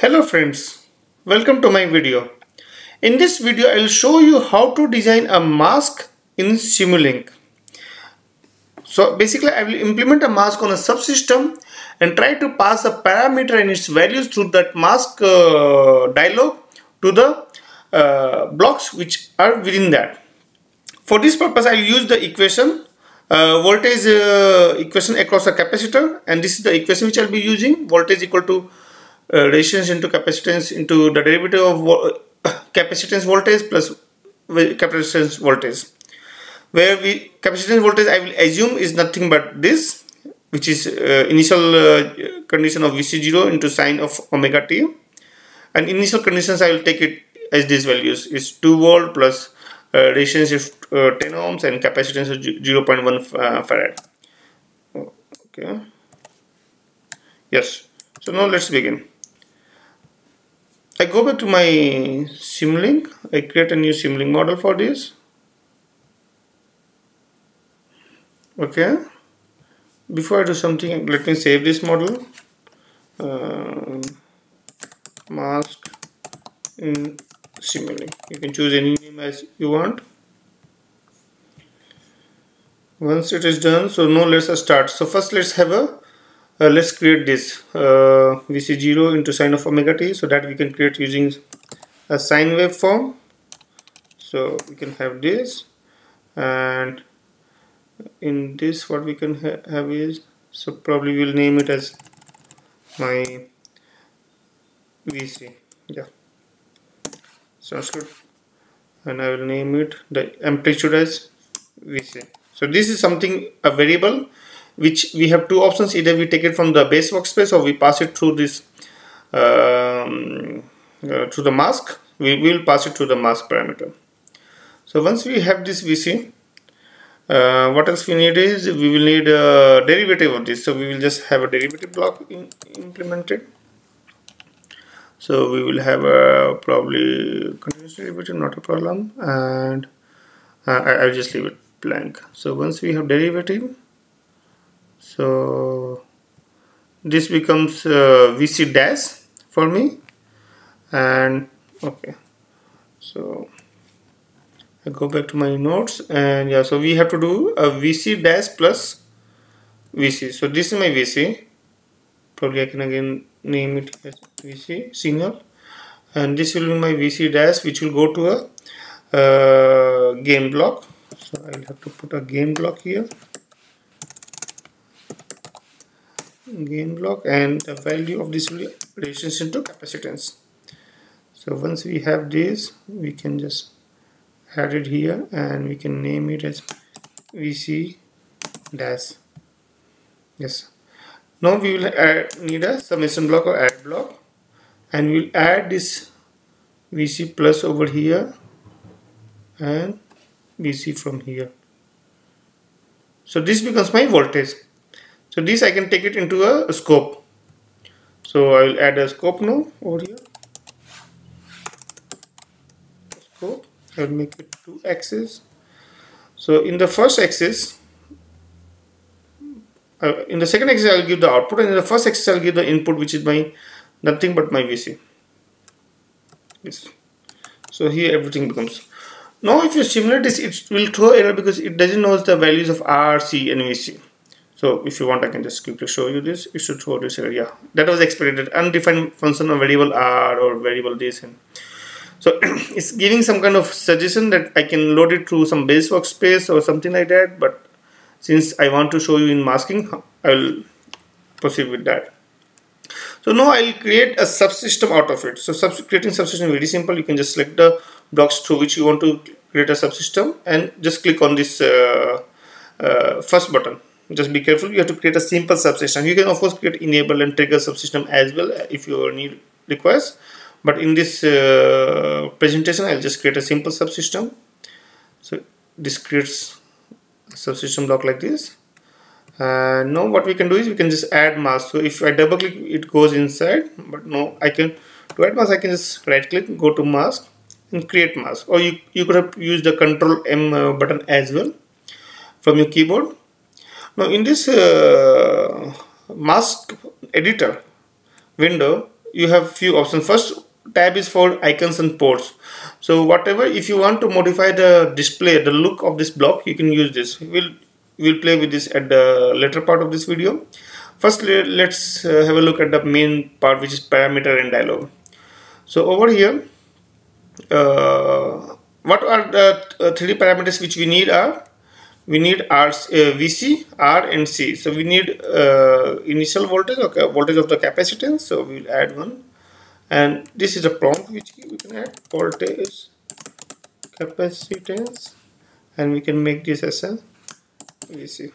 Hello friends, welcome to my video. In this video I will show you how to design a mask in Simulink. So basically I will implement a mask on a subsystem and try to pass a parameter and its values through that mask uh, dialog to the uh, blocks which are within that. For this purpose I will use the equation uh, voltage uh, equation across a capacitor and this is the equation which I will be using voltage equal to uh, resistance into capacitance into the derivative of vo capacitance voltage plus capacitance voltage where we capacitance voltage I will assume is nothing but this which is uh, initial uh, condition of Vc0 into sine of omega t. And initial conditions I will take it as these values. Is 2 volt plus uh, resistance is uh, 10 ohms and capacitance is 0.1 uh, farad. Okay. Yes. So now let's begin I go back to my Simulink. I create a new Simulink model for this. Okay. Before I do something, let me save this model. Uh, mask in Simulink. You can choose any name as you want. Once it is done, so now let's start. So first let's have a uh, let's create this uh, vc0 into sine of omega t so that we can create using a sine waveform. So we can have this and in this what we can ha have is so probably we'll name it as my vc yeah. Sounds good. And I will name it the amplitude as vc so this is something a variable which we have two options. Either we take it from the base workspace or we pass it through this um, uh, through the mask. We will pass it through the mask parameter. So once we have this VC uh, what else we need is we will need a derivative of this. So we will just have a derivative block in, implemented. So we will have a probably continuous derivative not a problem. And uh, I, will just leave it blank. So once we have derivative so this becomes uh, VC dash for me. And okay. So I go back to my notes and yeah so we have to do a VC dash plus VC so this is my VC probably I can again name it as VC signal and this will be my VC dash which will go to a uh, gain block. So I'll have to put a gain block here gain block and the value of this resistance into capacitance. So once we have this we can just add it here and we can name it as VC dash. Yes. Now we will add, need a summation block or add block and we'll add this VC plus over here and VC from here. So this becomes my voltage so this I can take it into a scope. So I will add a scope now over here. Scope. I will make it two axes. So in the first axis uh, in the second axis I will give the output and in the first axis I will give the input which is my nothing but my VC. Yes. So here everything becomes. Now if you simulate this it will throw error because it doesn't know the values of R, C and VC so if you want I can just quickly show you this. It should show this area that was expected undefined function or variable r or variable this and so it's giving some kind of suggestion that I can load it through some base workspace or something like that but since I want to show you in masking I will proceed with that. So now I'll create a subsystem out of it. So sub creating subsystem is very simple. You can just select the blocks through which you want to create a subsystem and just click on this uh, uh, first button just be careful you have to create a simple subsystem. You can of course create enable and trigger subsystem as well if your need requires. But in this uh, presentation I'll just create a simple subsystem. So this creates a subsystem block like this. And now what we can do is we can just add mask so if I double click it goes inside. But no I can to add mask I can just right click go to mask and create mask or you, you could have used the control M uh, button as well from your keyboard now in this uh, mask editor window you have few options. First tab is for icons and ports. So whatever if you want to modify the display the look of this block you can use this. We'll we'll play with this at the later part of this video. First let's uh, have a look at the main part which is parameter and dialog. So over here uh, what are the uh, 3d parameters which we need are we need R, uh, VC, R and C. So we need uh, initial voltage, voltage of the capacitance. So we'll add one. And this is a prompt which we can add. Voltage capacitance and we can make this as a VC.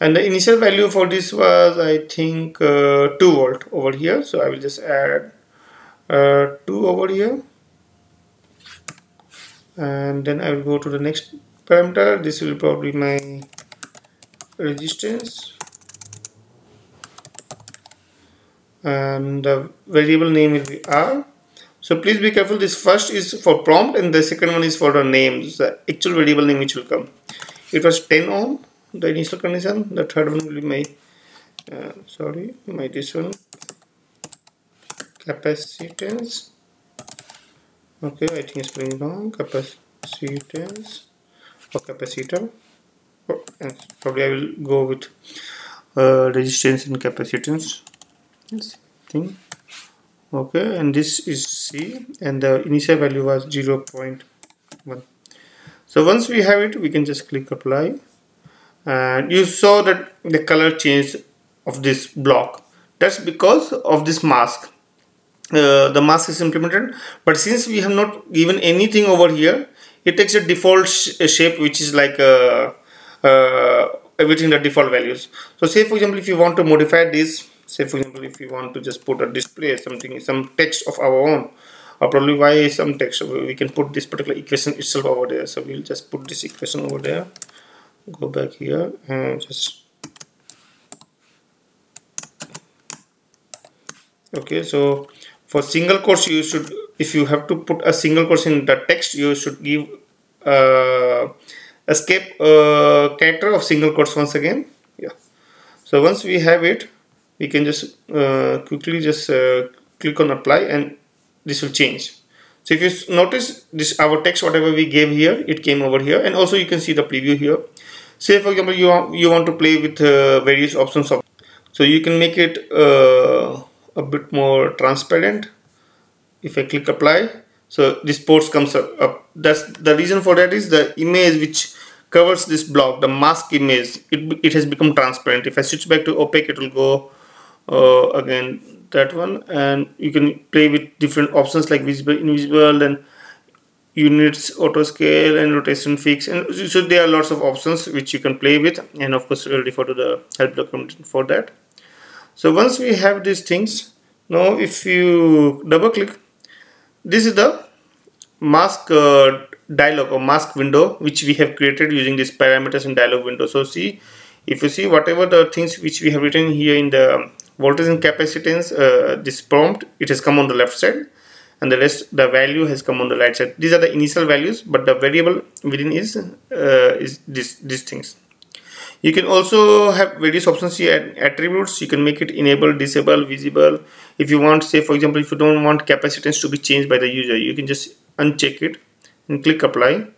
And the initial value for this was I think uh, 2 volt over here. So I will just add uh, 2 over here. And then I will go to the next parameter. This will probably my resistance. And the variable name will be r. So please be careful. This first is for prompt and the second one is for the name the actual variable name which will come. It was 10 ohm the initial condition. The third one will be my uh, sorry my this one. Capacitance. Okay I think it's going wrong. Capacitance or capacitor. Oh, and probably I will go with uh, resistance and capacitance thing. Okay and this is C and the initial value was 0 0.1 so once we have it we can just click apply. And you saw that the color change of this block. That's because of this mask. Uh, the mask is implemented but since we have not given anything over here it takes a default sh shape which is like uh, uh, everything the default values. So say for example if you want to modify this say for example if you want to just put a display something some text of our own or probably why some text we can put this particular equation itself over there. So we'll just put this equation over there. Go back here and just okay so for single quotes you should if you have to put a single quotes in the text you should give uh, escape uh, character of single quotes once again. Yeah. So once we have it we can just uh, quickly just uh, click on apply and this will change. So if you notice this our text whatever we gave here it came over here. And also you can see the preview here. Say for example you want, you want to play with uh, various options of so you can make it uh, a bit more transparent if I click apply so this ports comes up, up. That's the reason for that is the image which covers this block the mask image it, it has become transparent. If I switch back to opaque it will go uh, again that one. And you can play with different options like visible invisible and units auto scale and rotation fix. And so there are lots of options which you can play with. And of course we'll refer to the help document for that. So once we have these things now if you double click this is the mask uh, dialog or mask window which we have created using these parameters in dialog window. So see if you see whatever the things which we have written here in the voltage and capacitance uh, this prompt it has come on the left side and the rest the value has come on the right side. These are the initial values but the variable within is uh, is this these things you can also have various options here. Attributes you can make it enable disable visible. If you want say for example if you don't want capacitance to be changed by the user you can just uncheck it and click apply.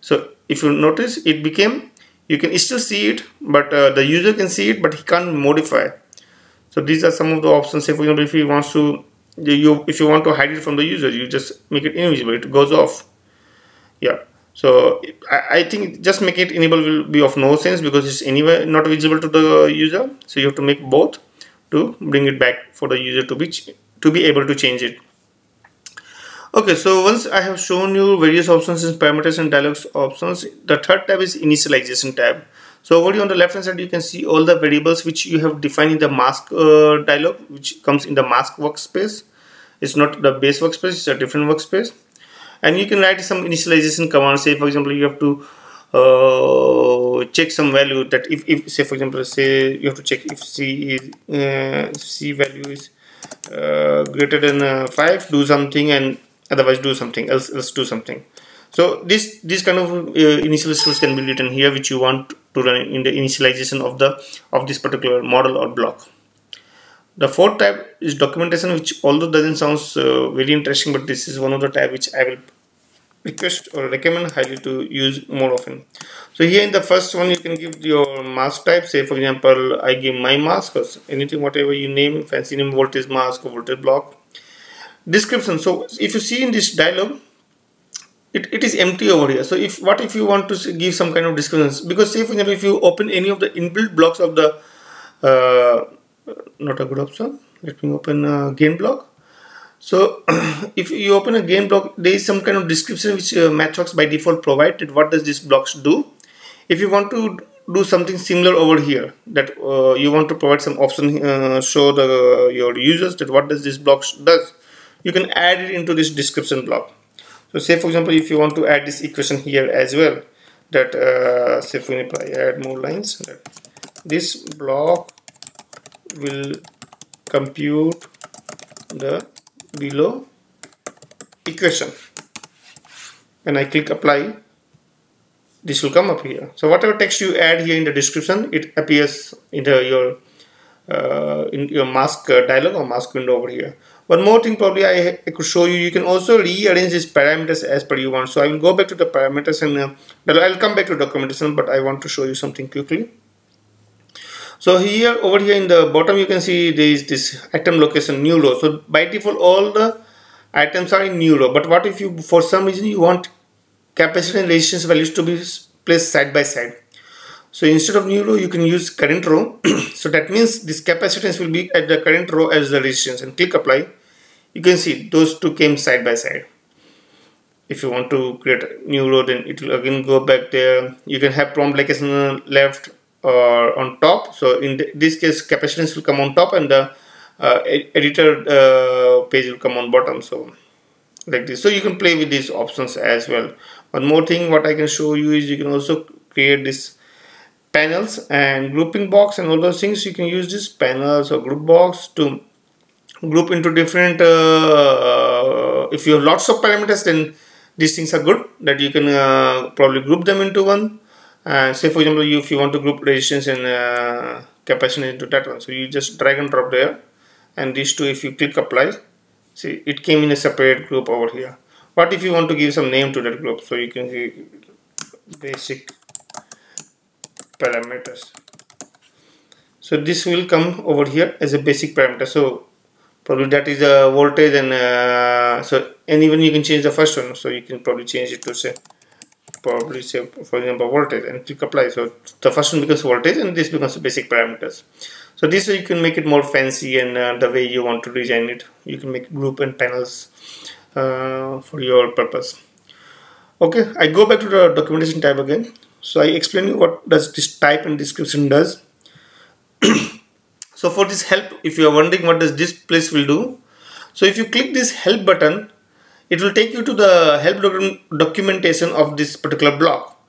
So if you notice it became you can still see it but uh, the user can see it but he can't modify. So these are some of the options. Say for example if he wants to you if you want to hide it from the user you just make it invisible. It goes off. Yeah so I, think just make it enable will be of no sense because it's anyway not visible to the user so you have to make both to bring it back for the user to be to be able to change it okay so once I have shown you various options in parameters and dialogs options the third tab is initialization tab so over here on the left hand side you can see all the variables which you have defined in the mask uh, dialog which comes in the mask workspace. It's not the base workspace, it's a different workspace. And you can write some initialization command. Say for example you have to uh, check some value that if, if say for example say you have to check if c is uh, c value is uh, greater than uh, 5 do something and otherwise do something else else do something so this this kind of uh, initial can be written here which you want to run in the initialization of the of this particular model or block the fourth tab is documentation which although doesn't sound uh, very interesting but this is one of the tab which I will request or recommend highly to use more often. So here in the first one you can give your mask type. Say for example I give my mask or anything whatever you name fancy name voltage mask or voltage block. Description. So if you see in this dialog it, it is empty over here. So if what if you want to give some kind of descriptions? Because say for example if you open any of the inbuilt blocks of the uh, not a good option. Let me open a gain block so if you open a gain block there is some kind of description which uh, Mathworks by default provided what does this blocks do. If you want to do something similar over here that uh, you want to provide some option uh, show the your users that what does this blocks does you can add it into this description block. So say for example if you want to add this equation here as well that uh, say for example I add more lines this block will compute the below equation. When I click apply this will come up here. So whatever text you add here in the description it appears in the, your uh, in your mask uh, dialog or mask window over here. One more thing probably I, I, could show you you can also rearrange these parameters as per you want. So I will go back to the parameters and uh, I'll come back to documentation but I want to show you something quickly so here over here in the bottom you can see there is this item location new row. So by default all the items are in new row. But what if you for some reason you want capacity and resistance values to be placed side by side? So instead of new row you can use current row. So that means this capacitance will be at the current row as the resistance. And click apply. You can see those two came side by side. If you want to create a new row then it will again go back there. You can have prompt like on the uh, left on top. So in this case capacitance will come on top and the uh, editor uh, page will come on bottom. So like this. So you can play with these options as well. One more thing what I can show you is you can also create this panels and grouping box and all those things. You can use this panels or group box to group into different uh, if you have lots of parameters then these things are good that you can uh, probably group them into one and say for example you, if you want to group resistance and uh, capacitance into that one so you just drag and drop there. And these two if you click apply see it came in a separate group over here. What if you want to give some name to that group so you can give basic parameters. So this will come over here as a basic parameter. So probably that is a voltage and uh, so and even you can change the first one. So you can probably change it to say probably say for example voltage and click apply. So the first one becomes voltage and this becomes basic parameters. So this way you can make it more fancy and uh, the way you want to design it. You can make group and panels uh, for your purpose. Okay I go back to the documentation tab again. So I explain you what does this type and description does. So for this help if you are wondering what does this place will do. So if you click this help button it will take you to the help documentation of this particular block.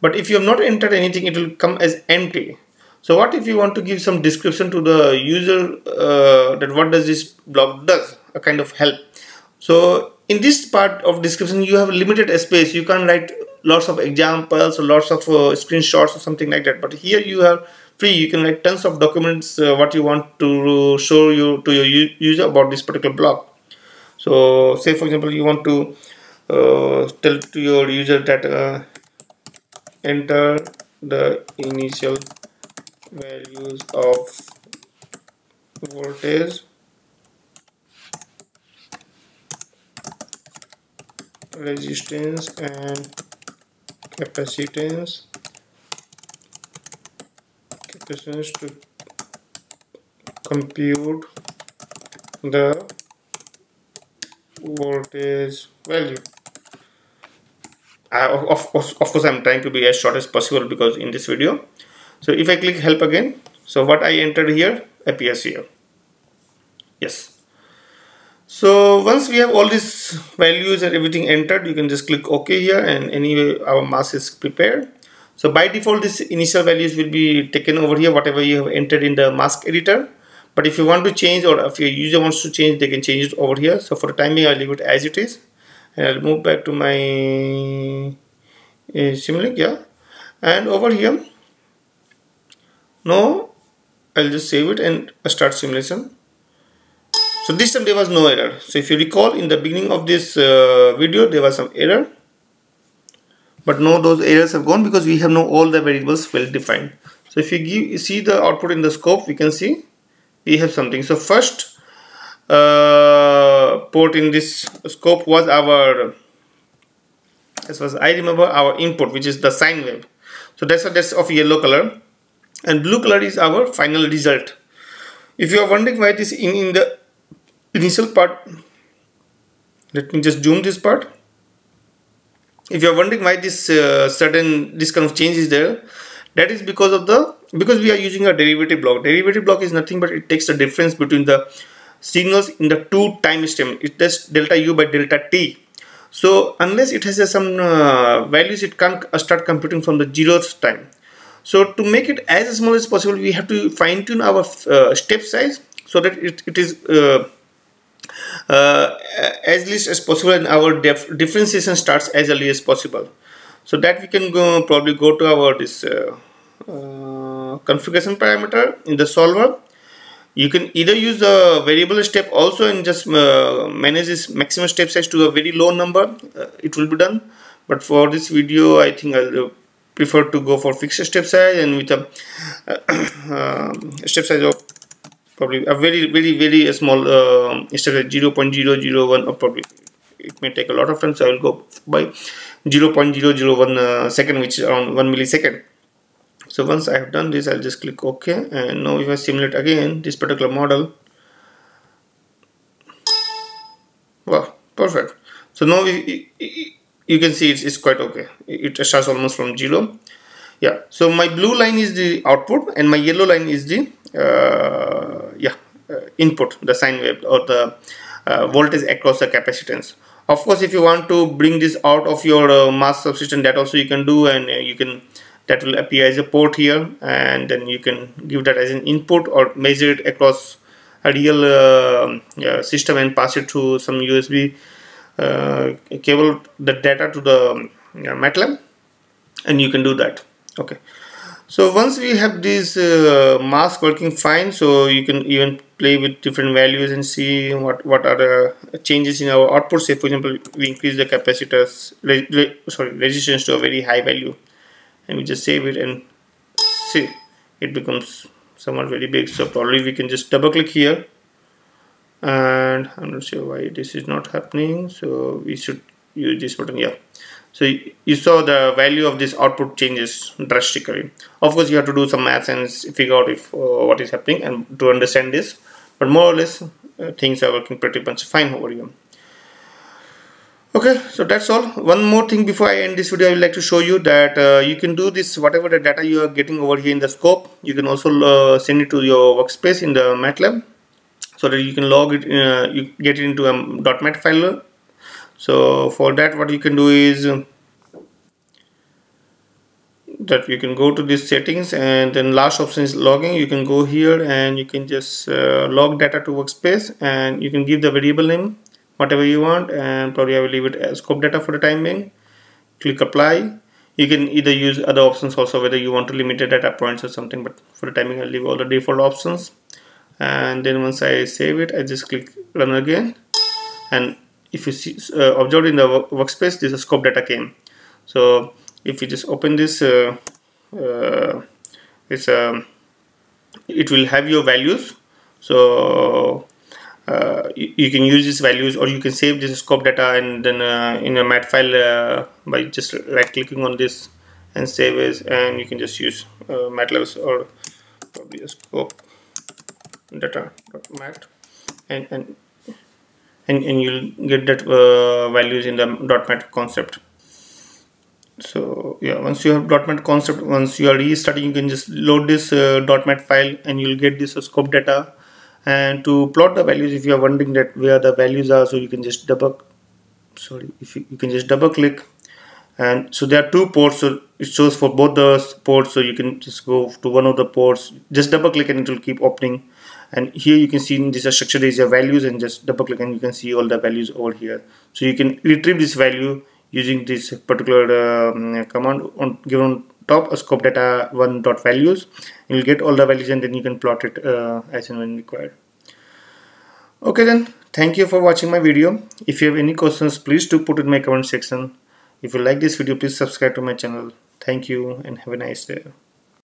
But if you have not entered anything it will come as empty. So what if you want to give some description to the user uh, that what does this block does? A kind of help. So in this part of description you have limited space. You can write lots of examples or lots of uh, screenshots or something like that. But here you have free. You can write tons of documents uh, what you want to show you to your user about this particular block so say for example you want to uh, tell to your user that uh, enter the initial values of voltage resistance and capacitance capacitance to compute the voltage value. I, of, of, of course I'm trying to be as short as possible because in this video. So if I click help again so what I entered here appears here. Yes. So once we have all these values and everything entered you can just click OK here and anyway our mask is prepared. So by default this initial values will be taken over here whatever you have entered in the mask editor but if you want to change or if your user wants to change they can change it over here. So for the time I'll leave it as it is. And I'll move back to my uh, yeah. And over here now I'll just save it and start simulation. So this time there was no error. So if you recall in the beginning of this uh, video there was some error. But no those errors have gone because we have now all the variables well defined. So if you give see the output in the scope we can see we have something. So first uh, port in this scope was our as far as I remember our input which is the sine wave. So that's a that's of yellow color. And blue color is our final result. If you are wondering why this in, in the initial part let me just zoom this part. If you are wondering why this uh, certain this kind of change is there that is because of the because we are using a derivative block. Derivative block is nothing but it takes the difference between the signals in the two time stem it does delta u by delta t. So unless it has uh, some uh, values it can't uh, start computing from the zeroth time. So to make it as small as possible we have to fine tune our uh, step size so that it, it is uh, uh, as least as possible and our differentiation starts as early as possible. So that we can go probably go to our this uh, uh, configuration parameter in the solver. You can either use the variable step also and just uh, manage this maximum step size to a very low number. Uh, it will be done. But for this video I think I'll uh, prefer to go for fixed step size and with a step size of probably a very very very small uh, instead of 0 0.001 or probably it may take a lot of time so I will go by 0 0.001 uh, second which is around 1 millisecond so once I have done this I'll just click OK. And now if I simulate again this particular model wow perfect. So now you can see it's, it's quite okay it starts almost from 0 yeah. So my blue line is the output and my yellow line is the uh, yeah uh, input the sine wave or the uh, voltage across the capacitance. Of course if you want to bring this out of your uh, mask subsystem that also you can do and uh, you can that will appear as a port here and then you can give that as an input or measure it across a real uh, system and pass it through some USB cable the data to the yeah, MATLAB and you can do that. Okay. So once we have this uh, mask working fine so you can even play with different values and see what what are the changes in our output say for example we increase the capacitors re, re, sorry resistance to a very high value and we just save it and see it becomes somewhat very big so probably we can just double click here and I'm not sure why this is not happening so we should use this button yeah so you saw the value of this output changes drastically. Of course, you have to do some math and figure out if uh, what is happening and to understand this. But more or less, uh, things are working pretty much fine over here. Okay, so that's all. One more thing before I end this video, I would like to show you that uh, you can do this, whatever the data you are getting over here in the scope, you can also uh, send it to your workspace in the MATLAB so that you can log it, uh, you get it into a .mat file. So for that what you can do is um, that you can go to these settings and then last option is logging. You can go here and you can just uh, log data to workspace and you can give the variable name whatever you want and probably I will leave it as scope data for the time being. Click apply. You can either use other options also whether you want to limit the data points or something but for the timing I'll leave all the default options. And then once I save it I just click run again. And if you see uh, observed in the workspace this is scope data came. So if you just open this uh, uh, it's um, it will have your values. So uh, you, you, can use these values or you can save this scope data and then uh, in a mat file uh, by just right clicking on this and save as and you can just use uh, matlab or probably scope data.mat and, and and, and you'll get that uh, values in the .mat concept. So yeah once you have .mat concept once you are restarting you can just load this .mat file and you'll get this scope data and to plot the values if you are wondering that where the values are so you can just double sorry if you, you can just double click. And so there are two ports so it shows for both the ports so you can just go to one of the ports. Just double click and it will keep opening. And here you can see in this structure is your values and just double click and you can see all the values over here. So you can retrieve this value using this particular um, command on given top scope data one dot values. You'll get all the values and then you can plot it uh, as and when required. Okay then. Thank you for watching my video. If you have any questions please do put in my comment section. If you like this video please subscribe to my channel. Thank you and have a nice day